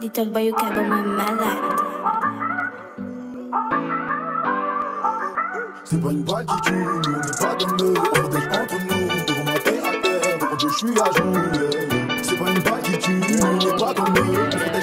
Little boy, you can moi malade. C'est pas une balle qui tue, nous on n'est pas eux, on protège entre nous, devant ma terre à terre, Dieu je suis à jour. C'est pas une balle qui tue, on n'est pas comme eux,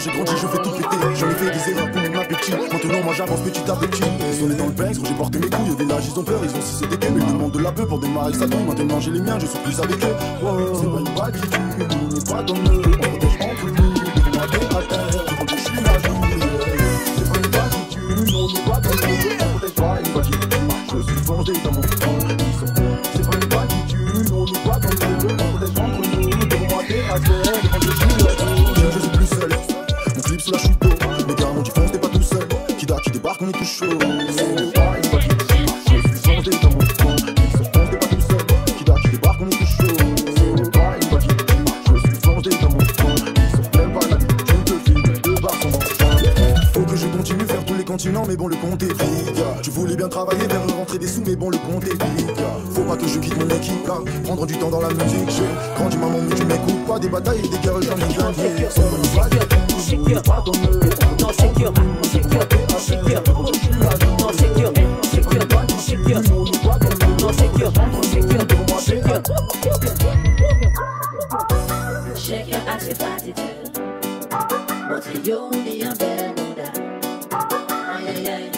j'ai grandi, je fais tout péter, j'en ai fait des erreurs pour mon appétit, maintenant moi j'avance petit à petit, on est dans le quand j'ai porté mes couilles, au village ils ont peur, ils ont si c'était ils demandent de la peu pour démarrer ça tombe, maintenant j'ai les miens, je suis plus avec eux, c'est pas une n'est pas comme eux, on protège à jour, c'est pas une nous on pas je suis dans mon ils sont c'est continue faire tous les continents, mais bon, le compte est vide. Tu voulais bien travailler, faire rentrer des sous, mais bon, le compte est vide. Faut pas que je quitte mon équipe là, prendre du temps dans la musique. J'ai grandi, maman, mais tu m'écoutes pas. Des batailles et des guerres, j'en ai gagné. secure, no secure, secure, no secure, no secure, no secure, no secure. What you do, be a bad mood. Ay,